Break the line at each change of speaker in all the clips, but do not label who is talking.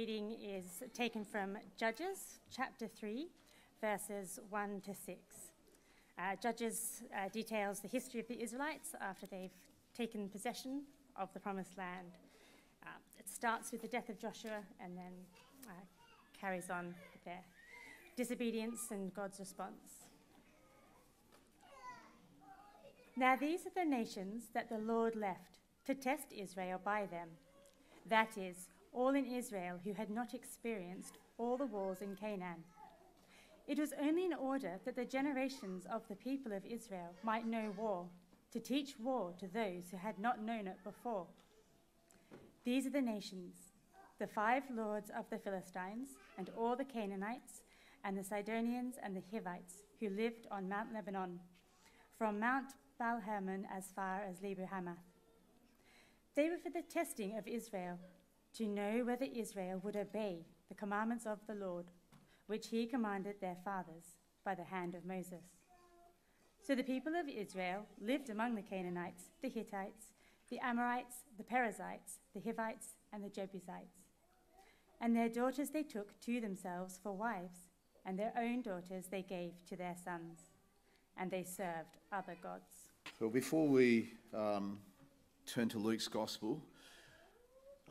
reading is taken from Judges chapter 3, verses 1 to 6. Uh, Judges uh, details the history of the Israelites after they've taken possession of the promised land. Uh, it starts with the death of Joshua and then uh, carries on with their disobedience and God's response. Now, these are the nations that the Lord left to test Israel by them. That is, all in Israel who had not experienced all the wars in Canaan. It was only in order that the generations of the people of Israel might know war, to teach war to those who had not known it before. These are the nations the five lords of the Philistines, and all the Canaanites, and the Sidonians and the Hivites, who lived on Mount Lebanon, from Mount Baal Hermon as far as Lebo Hamath. They were for the testing of Israel to know whether Israel would obey the commandments of the Lord, which he commanded their fathers by the hand of Moses. So the people of Israel lived among the Canaanites, the Hittites, the Amorites, the Perizzites, the Hivites, and the Jebusites. And their daughters they took to themselves for wives, and their own daughters they gave to their sons. And they served other gods.
Well, before we um, turn to Luke's Gospel,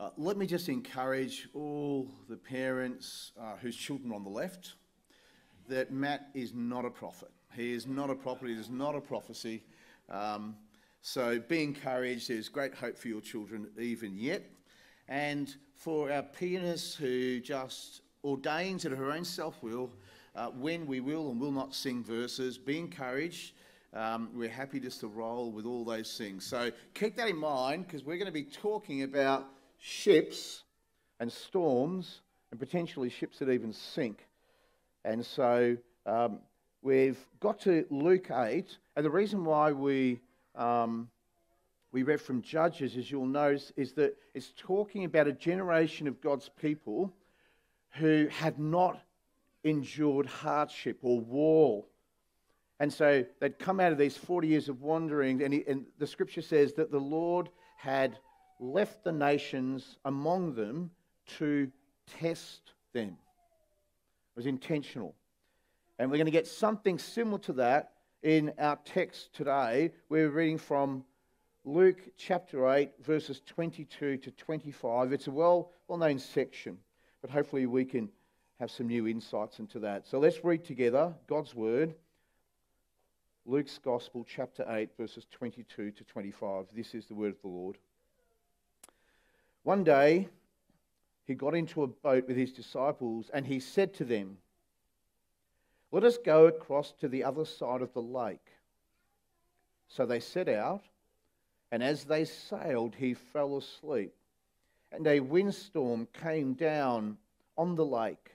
uh, let me just encourage all the parents uh, whose children are on the left that Matt is not a prophet. He is not a prophet, is not a prophecy. Um, so be encouraged. There's great hope for your children even yet. And for our pianists who just ordains at her own self will, uh, when we will and will not sing verses, be encouraged. Um, we're happy just to roll with all those things. So keep that in mind because we're going to be talking about ships and storms and potentially ships that even sink. And so um, we've got to Luke 8, and the reason why we, um, we read from Judges, as you'll notice, is that it's talking about a generation of God's people who had not endured hardship or war. And so they'd come out of these 40 years of wandering, and, he, and the scripture says that the Lord had left the nations among them to test them. It was intentional. And we're going to get something similar to that in our text today. We're reading from Luke chapter 8, verses 22 to 25. It's a well, well known section, but hopefully we can have some new insights into that. So let's read together God's word. Luke's Gospel, chapter 8, verses 22 to 25. This is the word of the Lord. One day, he got into a boat with his disciples and he said to them, Let us go across to the other side of the lake. So they set out, and as they sailed, he fell asleep. And a windstorm came down on the lake,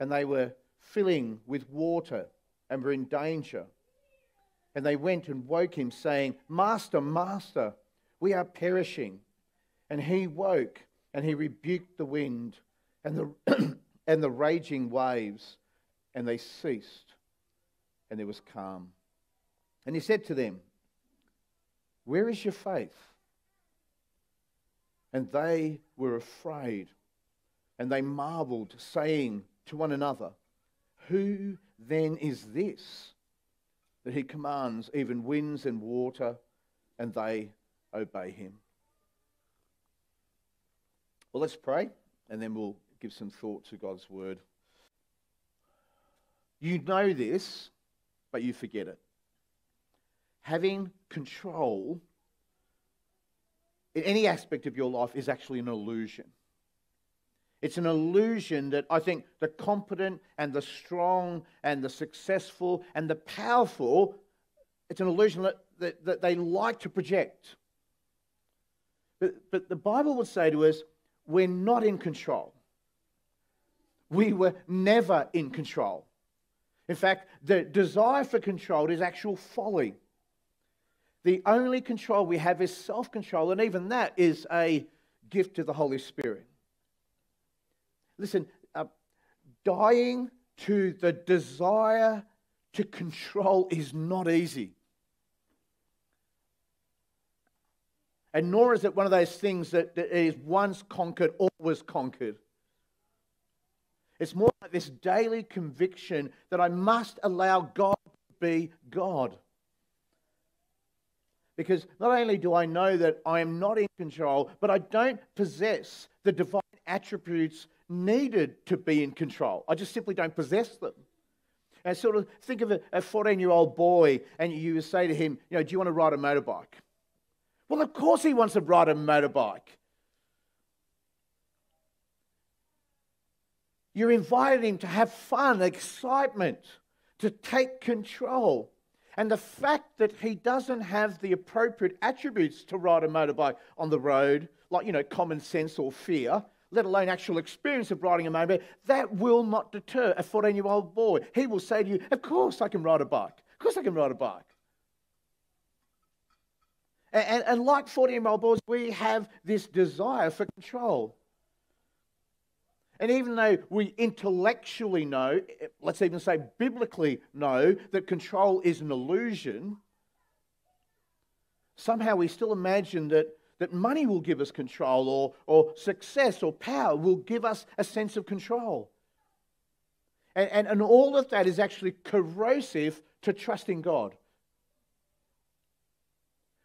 and they were filling with water and were in danger. And they went and woke him, saying, Master, Master, we are perishing. And he woke and he rebuked the wind and the, and the raging waves, and they ceased, and there was calm. And he said to them, Where is your faith? And they were afraid, and they marveled, saying to one another, Who then is this that he commands even winds and water, and they obey him? Well, let's pray and then we'll give some thought to God's word. You know this, but you forget it. Having control in any aspect of your life is actually an illusion. It's an illusion that I think the competent and the strong and the successful and the powerful, it's an illusion that, that, that they like to project. But, but the Bible would say to us, we're not in control. We were never in control. In fact, the desire for control is actual folly. The only control we have is self control, and even that is a gift to the Holy Spirit. Listen, uh, dying to the desire to control is not easy. And nor is it one of those things that, that is once conquered, always conquered. It's more like this daily conviction that I must allow God to be God. Because not only do I know that I am not in control, but I don't possess the divine attributes needed to be in control. I just simply don't possess them. And sort of think of a 14 year old boy and you say to him, you know, do you want to ride a motorbike? Well, of course he wants to ride a motorbike. You're inviting him to have fun, excitement, to take control. And the fact that he doesn't have the appropriate attributes to ride a motorbike on the road, like, you know, common sense or fear, let alone actual experience of riding a motorbike, that will not deter a 14 year old boy. He will say to you, Of course I can ride a bike. Of course I can ride a bike. And, and, and like 14 year old boys, we have this desire for control. And even though we intellectually know, let's even say biblically know, that control is an illusion, somehow we still imagine that that money will give us control or, or success or power will give us a sense of control. And, and, and all of that is actually corrosive to trusting God.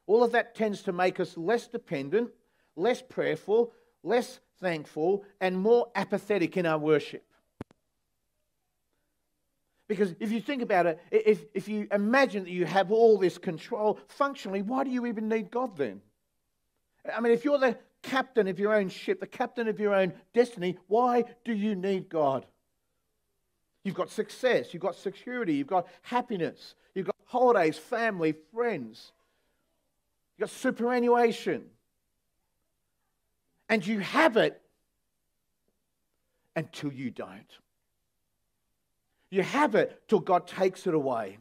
All of that tends to make us less dependent, less prayerful, less thankful, and more apathetic in our worship. Because if you think about it, if, if you imagine that you have all this control, functionally, why do you even need God then? I mean, if you're the captain of your own ship, the captain of your own destiny, why do you need God? You've got success, you've got security, you've got happiness, you've got holidays, family, friends, you've got superannuation. And you have it until you don't. You have it till God takes it away.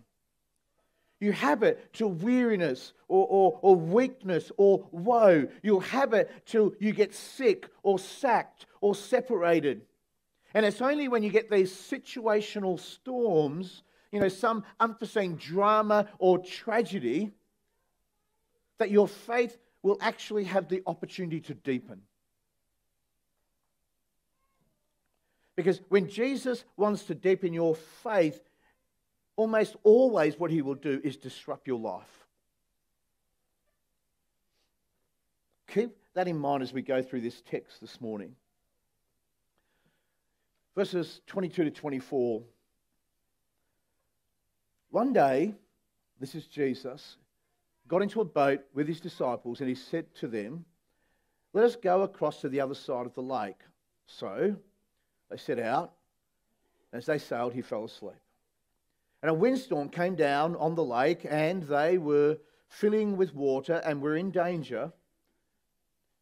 You have it till weariness or, or, or, weakness or woe. You'll have it till you get sick or sacked or separated. And it's only when you get these situational storms, you know, some unforeseen drama or tragedy, that your faith will actually have the opportunity to deepen. Because when Jesus wants to deepen your faith, almost always what he will do is disrupt your life. Keep that in mind as we go through this text this morning. Verses 22 to 24. One day, this is Jesus, got into a boat with his disciples and he said to them, Let us go across to the other side of the lake. So they set out. As they sailed, he fell asleep. And a windstorm came down on the lake, and they were filling with water and were in danger.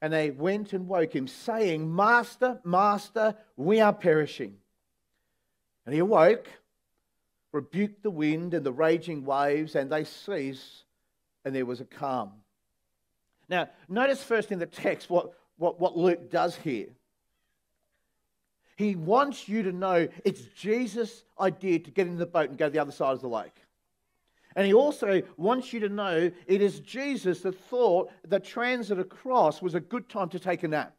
And they went and woke him, saying, Master, Master, we are perishing. And he awoke, rebuked the wind and the raging waves, and they ceased, and there was a calm. Now, notice first in the text what, what, what Luke does here. He wants you to know it's Jesus' idea to get in the boat and go to the other side of the lake. And he also wants you to know it is Jesus that thought that transit across was a good time to take a nap.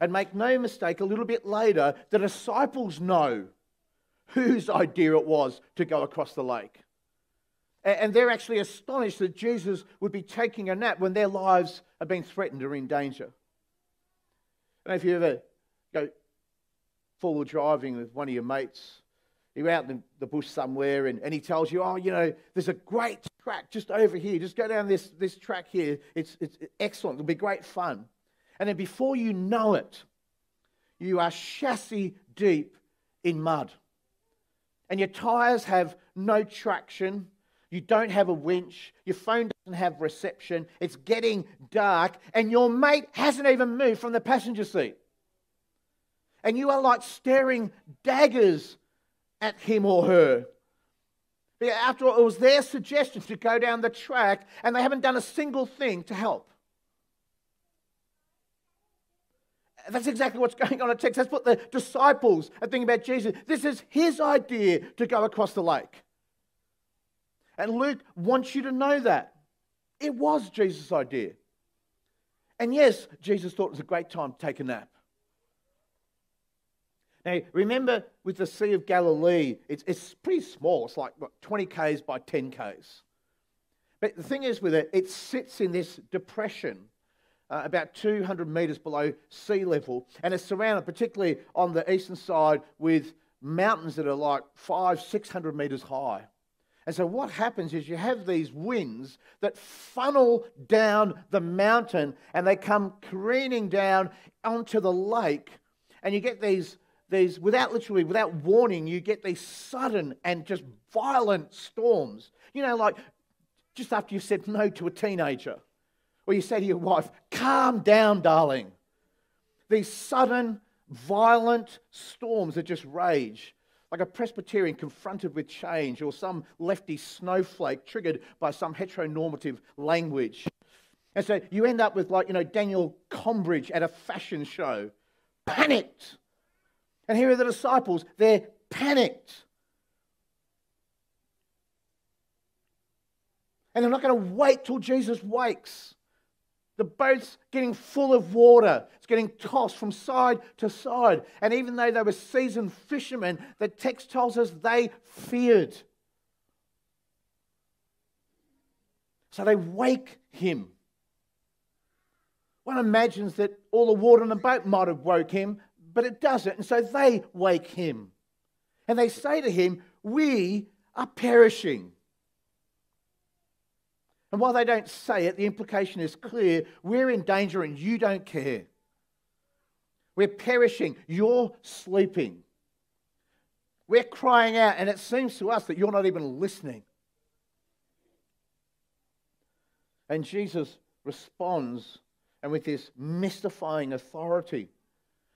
And make no mistake, a little bit later, the disciples know whose idea it was to go across the lake. And they're actually astonished that Jesus would be taking a nap when their lives are being threatened or in danger. Know if you ever go four wheel driving with one of your mates. You're out in the bush somewhere and, and he tells you, oh, you know, there's a great track just over here. Just go down this, this track here. It's, it's excellent. It'll be great fun. And then before you know it, you are chassis deep in mud. And your tyres have no traction. You don't have a winch. Your phone doesn't have reception. It's getting dark. And your mate hasn't even moved from the passenger seat and you are like staring daggers at him or her. After all, it was their suggestion to go down the track, and they haven't done a single thing to help. That's exactly what's going on in text. That's what the disciples are thinking about Jesus. This is his idea to go across the lake. And Luke wants you to know that. It was Jesus' idea. And yes, Jesus thought it was a great time to take a nap. Now, remember with the Sea of Galilee, it's, it's pretty small. It's like what, 20 Ks by 10 Ks. But the thing is with it, it sits in this depression uh, about 200 metres below sea level, and it's surrounded, particularly on the eastern side, with mountains that are like five, 600 metres high. And so, what happens is you have these winds that funnel down the mountain and they come careening down onto the lake, and you get these these, without literally, without warning, you get these sudden and just violent storms. You know, like just after you said no to a teenager, or you say to your wife, calm down, darling. These sudden, violent storms that just rage, like a Presbyterian confronted with change, or some lefty snowflake triggered by some heteronormative language. And so you end up with, like, you know, Daniel Combridge at a fashion show, panicked and here are the disciples, they're panicked. And they're not going to wait till Jesus wakes. The boat's getting full of water. It's getting tossed from side to side. And even though they were seasoned fishermen, the text tells us they feared. So they wake him. One imagines that all the water in the boat might have woke him, but it doesn't. And so they wake him. And they say to him, We are perishing. And while they don't say it, the implication is clear we're in danger and you don't care. We're perishing. You're sleeping. We're crying out, and it seems to us that you're not even listening. And Jesus responds, and with this mystifying authority,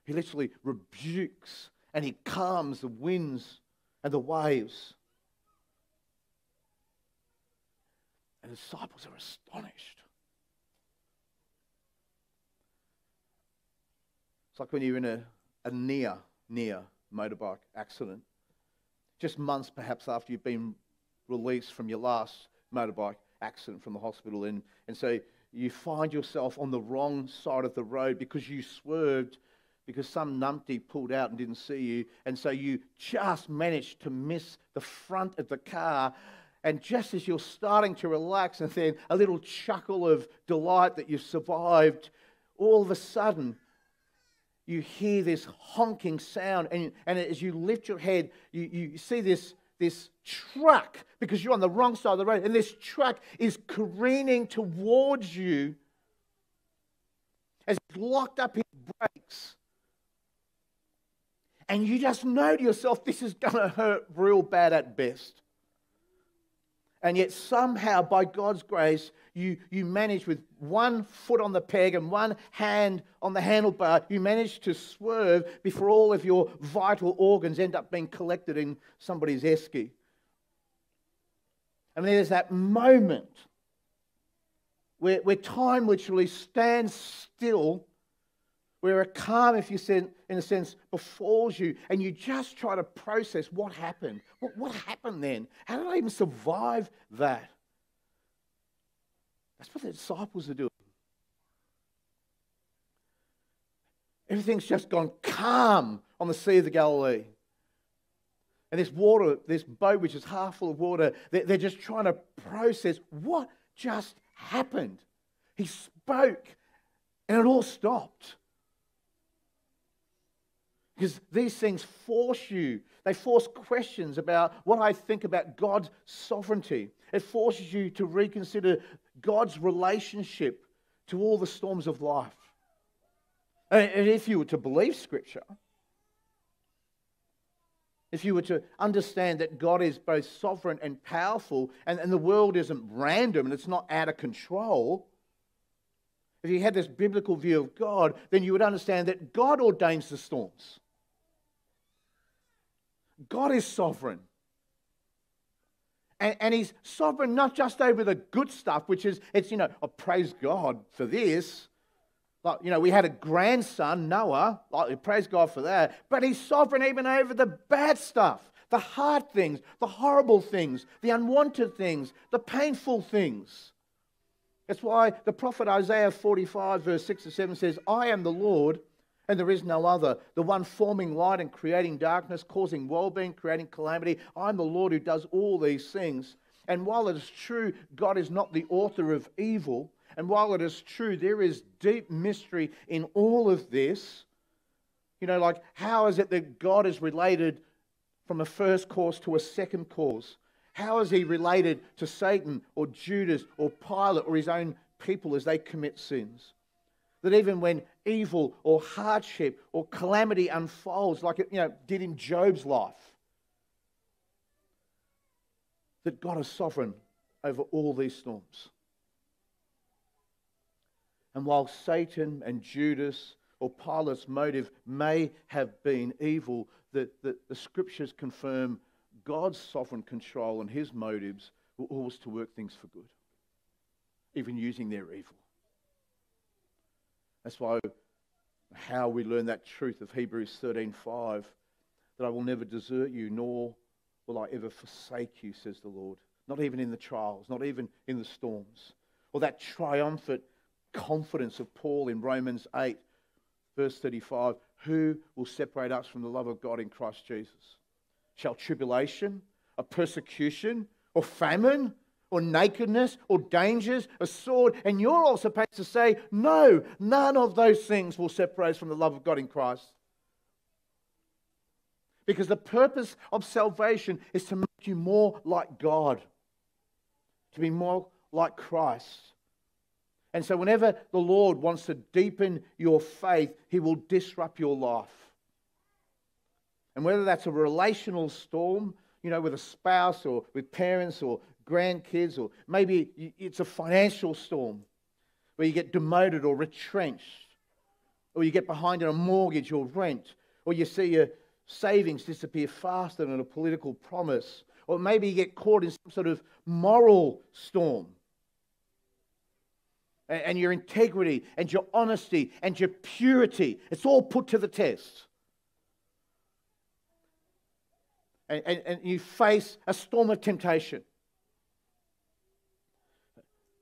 he literally rebukes and he calms the winds and the waves. The disciples are astonished. It's like when you're in a, a near, near motorbike accident. Just months perhaps after you've been released from your last motorbike accident from the hospital. And, and so you find yourself on the wrong side of the road because you swerved because some numpty pulled out and didn't see you. And so you just managed to miss the front of the car. And just as you're starting to relax and then a little chuckle of delight that you've survived, all of a sudden you hear this honking sound. And, and as you lift your head, you, you see this, this truck because you're on the wrong side of the road. And this truck is careening towards you as he's locked up his brakes and you just know to yourself, this is going to hurt real bad at best. And yet, somehow, by God's grace, you, you manage with one foot on the peg and one hand on the handlebar, you manage to swerve before all of your vital organs end up being collected in somebody's esky. And there's that moment where, where time literally stands still where a calm, if you said, in a sense, befalls you, and you just try to process what happened. What, what happened then? How did I even survive that? That's what the disciples are doing. Everything's just gone calm on the Sea of the Galilee. And this water, this boat, which is half full of water, they're just trying to process what just happened. He spoke, and it all stopped. Because these things force you, they force questions about what I think about God's sovereignty. It forces you to reconsider God's relationship to all the storms of life. And if you were to believe Scripture, if you were to understand that God is both sovereign and powerful, and, and the world isn't random and it's not out of control, if you had this biblical view of God, then you would understand that God ordains the storms. God is sovereign. And, and, he's sovereign not just over the good stuff, which is, it's, you know, oh, praise God for this. Like, you know, we had a grandson, Noah, like, praise God for that. But he's sovereign even over the bad stuff, the hard things, the horrible things, the unwanted things, the painful things. That's why the prophet Isaiah 45, verse 6 to 7 says, I am the Lord and there is no other. The one forming light and creating darkness, causing well being, creating calamity. I'm the Lord who does all these things. And while it is true God is not the author of evil, and while it is true there is deep mystery in all of this, you know, like how is it that God is related from a first cause to a second cause? How is he related to Satan or Judas or Pilate or his own people as they commit sins? That even when evil or hardship or calamity unfolds, like it you know, did in Job's life, that God is sovereign over all these storms. And while Satan and Judas or Pilate's motive may have been evil, that the, the scriptures confirm God's sovereign control and his motives were always to work things for good, even using their evil. That's why how we learn that truth of Hebrews 13:5 that I will never desert you nor will I ever forsake you says the Lord. Not even in the trials not even in the storms. Or that triumphant confidence of Paul in Romans 8 verse 35 who will separate us from the love of God in Christ Jesus? Shall tribulation or persecution or famine or nakedness or dangers, a sword. And you're all supposed to say, no, none of those things will separate us from the love of God in Christ. Because the purpose of salvation is to make you more like God, to be more like Christ. And so, whenever the Lord wants to deepen your faith, He will disrupt your life. And whether that's a relational storm, you know, with a spouse or with parents or grandkids, or maybe it's a financial storm where you get demoted or retrenched, or you get behind on a mortgage or rent, or you see your savings disappear faster than a political promise, or maybe you get caught in some sort of moral storm. And your integrity and your honesty and your purity, it's all put to the test. And, and, and you face a storm of temptation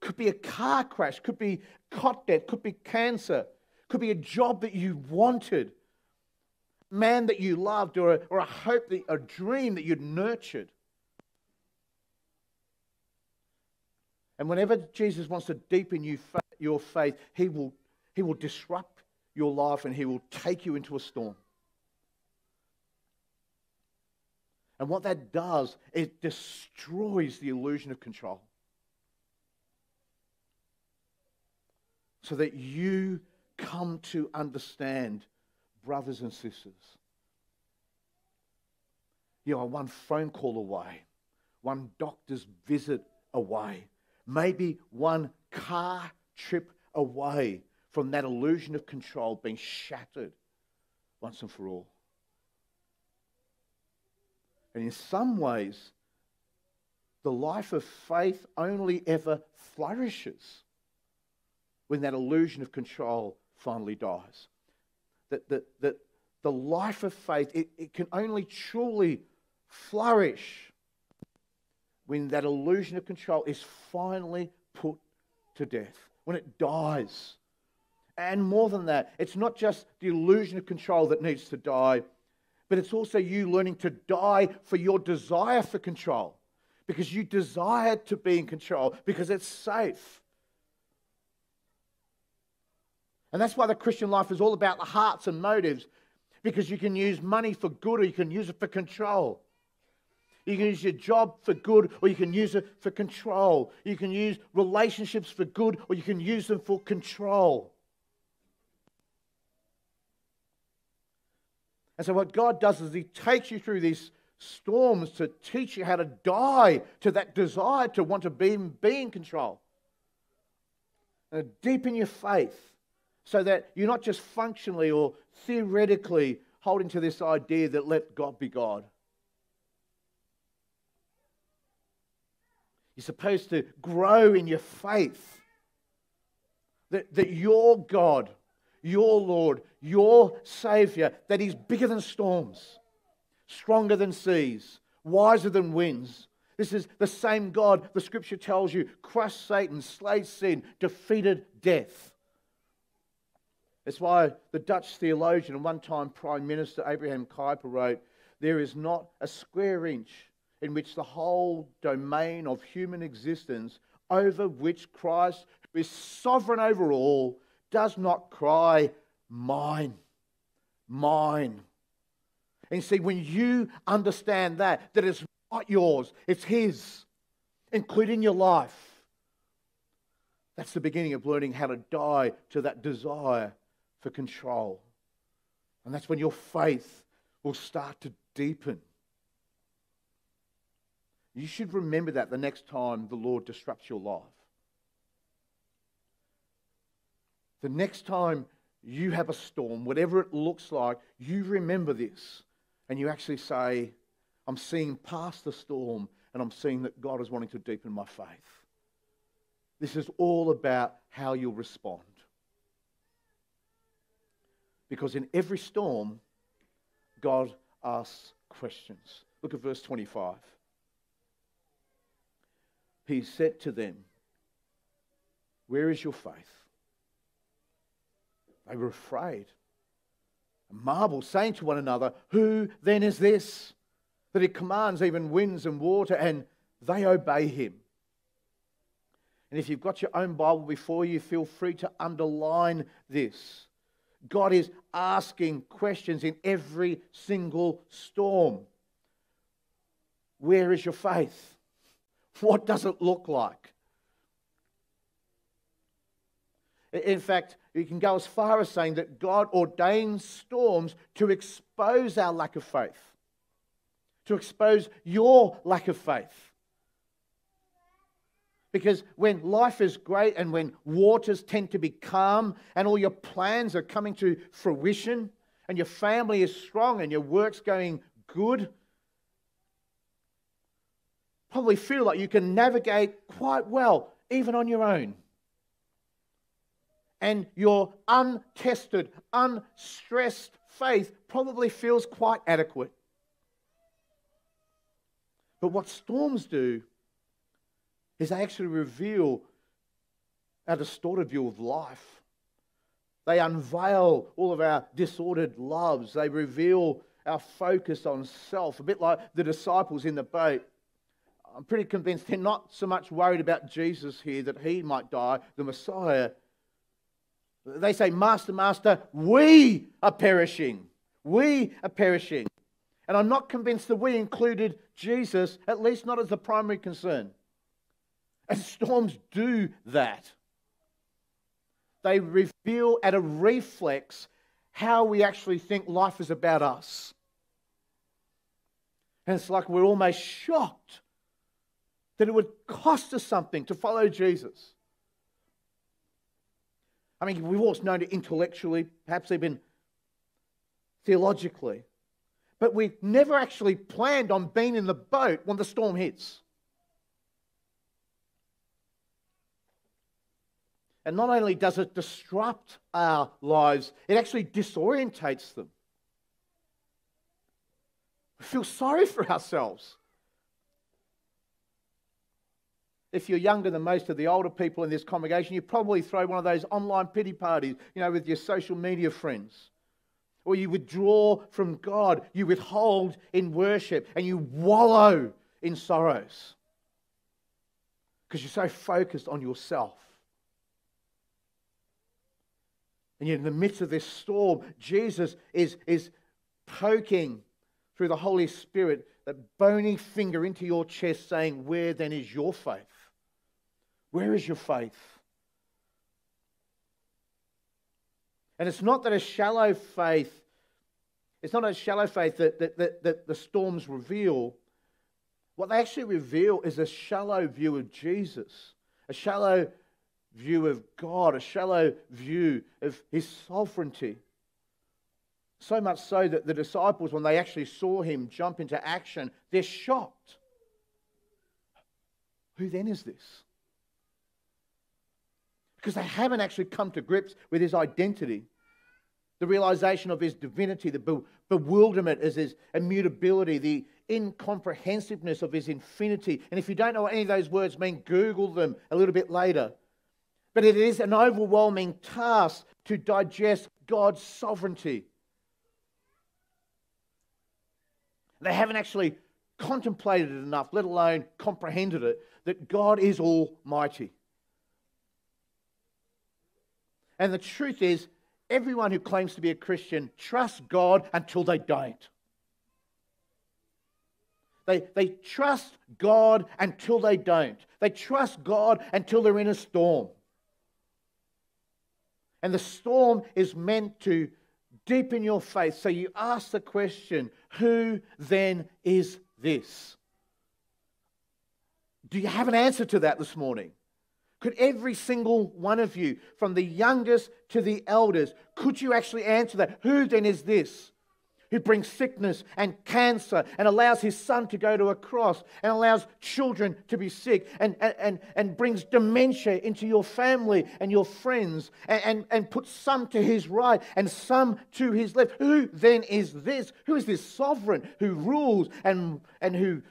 could be a car crash, could be cot death, could be cancer, could be a job that you wanted, man that you loved, or a, or a hope, that, a dream that you'd nurtured. And whenever Jesus wants to deepen you, your faith, he will, he will disrupt your life and he will take you into a storm. And what that does, it destroys the illusion of control. So that you come to understand, brothers and sisters. You are one phone call away, one doctor's visit away, maybe one car trip away from that illusion of control being shattered once and for all. And in some ways, the life of faith only ever flourishes when that illusion of control finally dies. That, that, that the life of faith, it, it can only truly flourish when that illusion of control is finally put to death, when it dies. And more than that, it's not just the illusion of control that needs to die, but it's also you learning to die for your desire for control because you desire to be in control because it's safe. And that's why the Christian life is all about the hearts and motives, because you can use money for good or you can use it for control. You can use your job for good or you can use it for control. You can use relationships for good or you can use them for control. And so, what God does is He takes you through these storms to teach you how to die to that desire to want to be, be in control. And deepen your faith so that you're not just functionally or theoretically holding to this idea that let God be God. You're supposed to grow in your faith that, that your God, your Lord, your Savior, that He's bigger than storms, stronger than seas, wiser than winds. This is the same God, the scripture tells you, crushed Satan, slayed sin, defeated death. That's why the Dutch theologian and one time Prime Minister Abraham Kuyper wrote, There is not a square inch in which the whole domain of human existence over which Christ, who is sovereign over all, does not cry, Mine, mine. And see, when you understand that, that it's not yours, it's His, including your life, that's the beginning of learning how to die to that desire for control. And that's when your faith will start to deepen. You should remember that the next time the Lord disrupts your life. The next time you have a storm, whatever it looks like, you remember this and you actually say, I'm seeing past the storm and I'm seeing that God is wanting to deepen my faith. This is all about how you'll respond. Because in every storm, God asks questions. Look at verse 25. He said to them, Where is your faith? They were afraid and marveled, saying to one another, Who then is this? That he commands even winds and water, and they obey him. And if you've got your own Bible before you, feel free to underline this. God is asking questions in every single storm. Where is your faith? What does it look like? In fact, you can go as far as saying that God ordains storms to expose our lack of faith, to expose your lack of faith. Because when life is great and when waters tend to be calm and all your plans are coming to fruition and your family is strong and your work's going good, probably feel like you can navigate quite well, even on your own. And your untested, unstressed faith probably feels quite adequate. But what storms do is they actually reveal our distorted view of life. They unveil all of our disordered loves. They reveal our focus on self, a bit like the disciples in the boat. I'm pretty convinced they're not so much worried about Jesus here that he might die, the Messiah. They say, Master, Master, we are perishing. We are perishing. And I'm not convinced that we included Jesus, at least not as the primary concern. And storms do that. They reveal at a reflex how we actually think life is about us. And it's like we're almost shocked that it would cost us something to follow Jesus. I mean, we've always known it intellectually, perhaps even theologically, but we've never actually planned on being in the boat when the storm hits. And not only does it disrupt our lives, it actually disorientates them. We feel sorry for ourselves. If you're younger than most of the older people in this congregation, you probably throw one of those online pity parties, you know, with your social media friends. Or you withdraw from God, you withhold in worship, and you wallow in sorrows because you're so focused on yourself. And yet, in the midst of this storm, Jesus is, is poking through the Holy Spirit that bony finger into your chest, saying, Where then is your faith? Where is your faith? And it's not that a shallow faith, it's not a shallow faith that, that, that, that the storms reveal. What they actually reveal is a shallow view of Jesus, a shallow view of God, a shallow view of his sovereignty. So much so that the disciples, when they actually saw him jump into action, they're shocked. Who then is this? Because they haven't actually come to grips with his identity, the realization of his divinity, the bewilderment of his immutability, the incomprehensiveness of his infinity. And if you don't know what any of those words mean, Google them a little bit later. But it is an overwhelming task to digest God's sovereignty. They haven't actually contemplated it enough, let alone comprehended it, that God is almighty. And the truth is, everyone who claims to be a Christian trusts God until they don't. They, they trust God until they don't. They trust God until they're in a storm. And the storm is meant to deepen your faith. So you ask the question who then is this? Do you have an answer to that this morning? Could every single one of you, from the youngest to the elders, could you actually answer that? Who then is this? Who brings sickness and cancer and allows his son to go to a cross and allows children to be sick and, and, and brings dementia into your family and your friends and, and, and puts some to his right and some to his left. Who then is this? Who is this sovereign who rules and, and who,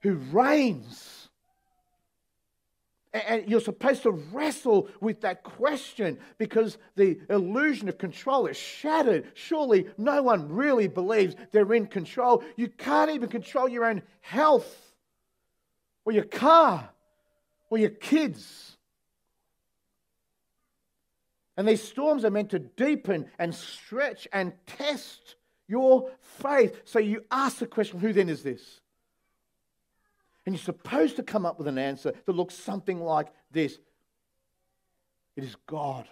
who reigns? And you're supposed to wrestle with that question because the illusion of control is shattered. Surely no one really believes they're in control. You can't even control your own health or your car or your kids. And these storms are meant to deepen and stretch and test your faith. So you ask the question who then is this? And you're supposed to come up with an answer that looks something like this It is God,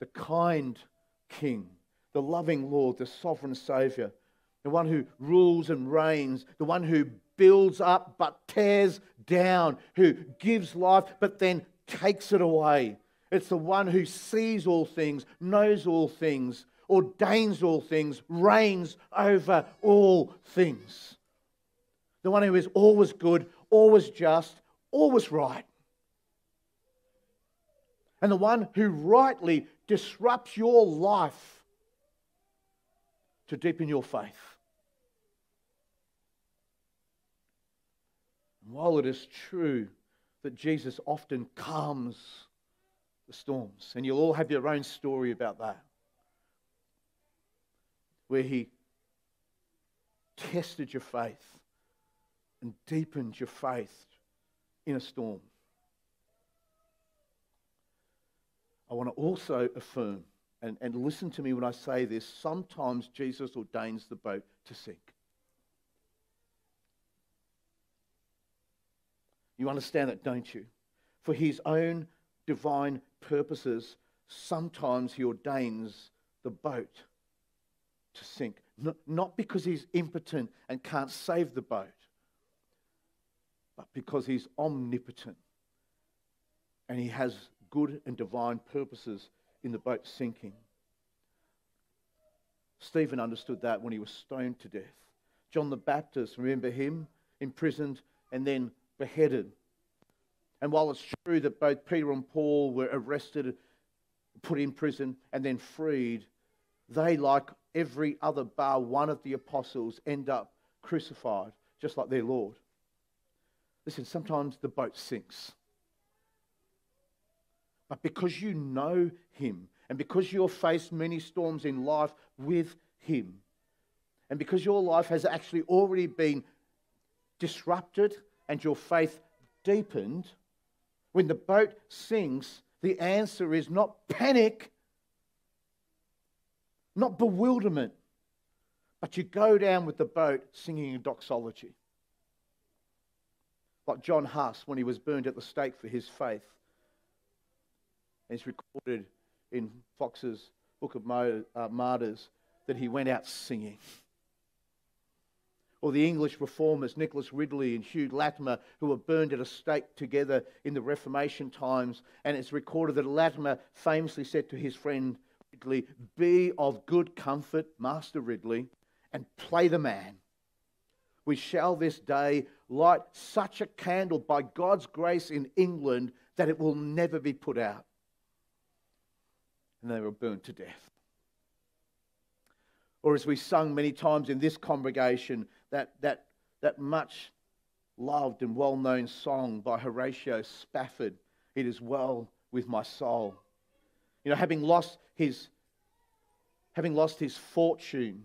the kind King, the loving Lord, the sovereign Savior, the one who rules and reigns, the one who builds up but tears down, who gives life but then takes it away. It's the one who sees all things, knows all things, ordains all things, reigns over all things the one who is always good, always just, always right. And the one who rightly disrupts your life to deepen your faith. While it is true that Jesus often calms the storms, and you'll all have your own story about that, where he tested your faith and deepened your faith in a storm. I want to also affirm, and, and listen to me when I say this, sometimes Jesus ordains the boat to sink. You understand that, don't you? For his own divine purposes, sometimes he ordains the boat to sink. Not because he's impotent and can't save the boat, but because he's omnipotent and he has good and divine purposes in the boat sinking. Stephen understood that when he was stoned to death. John the Baptist, remember him? Imprisoned and then beheaded. And while it's true that both Peter and Paul were arrested, put in prison, and then freed, they, like every other bar one of the apostles, end up crucified, just like their Lord. Listen, sometimes the boat sinks. But because you know Him, and because you've faced many storms in life with Him, and because your life has actually already been disrupted and your faith deepened, when the boat sinks, the answer is not panic, not bewilderment, but you go down with the boat singing a doxology like John Huss when he was burned at the stake for his faith. And it's recorded in Foxe's Book of uh, Martyrs that he went out singing. Or the English reformers Nicholas Ridley and Hugh Latimer, who were burned at a stake together in the Reformation times. And it's recorded that Latimer famously said to his friend Ridley, Be of good comfort, Master Ridley, and play the man. We shall this day light such a candle by God's grace in England that it will never be put out. And they were burned to death. Or as we sung many times in this congregation, that, that, that much loved and well known song by Horatio Spafford, It Is Well With My Soul. You know, having lost his, having lost his fortune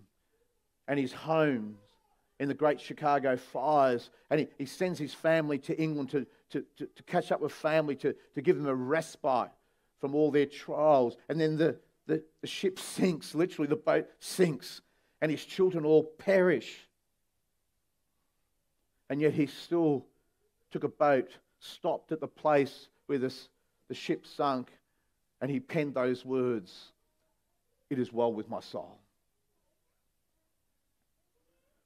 and his home in the great Chicago fires, and he, he sends his family to England to, to, to, to catch up with family, to, to give them a respite from all their trials. And then the, the, the ship sinks, literally, the boat sinks, and his children all perish. And yet he still took a boat, stopped at the place where this, the ship sunk, and he penned those words It is well with my soul.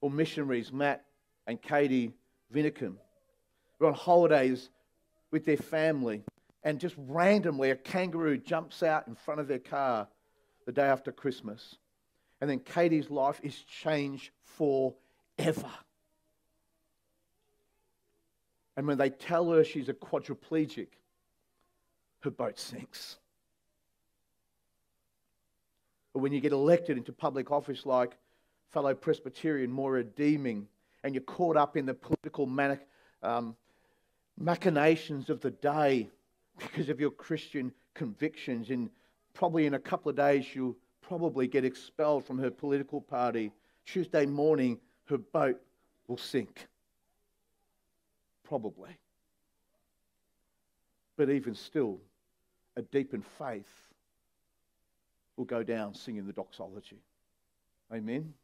Or missionaries, Matt and Katie Vinicum, were on holidays with their family, and just randomly a kangaroo jumps out in front of their car the day after Christmas. And then Katie's life is changed forever. And when they tell her she's a quadriplegic, her boat sinks. Or when you get elected into public office like fellow Presbyterian Moira Deeming, and you're caught up in the political um, machinations of the day because of your Christian convictions, and probably in a couple of days you'll probably get expelled from her political party. Tuesday morning, her boat will sink. Probably. But even still, a deepened faith will go down singing the doxology. Amen.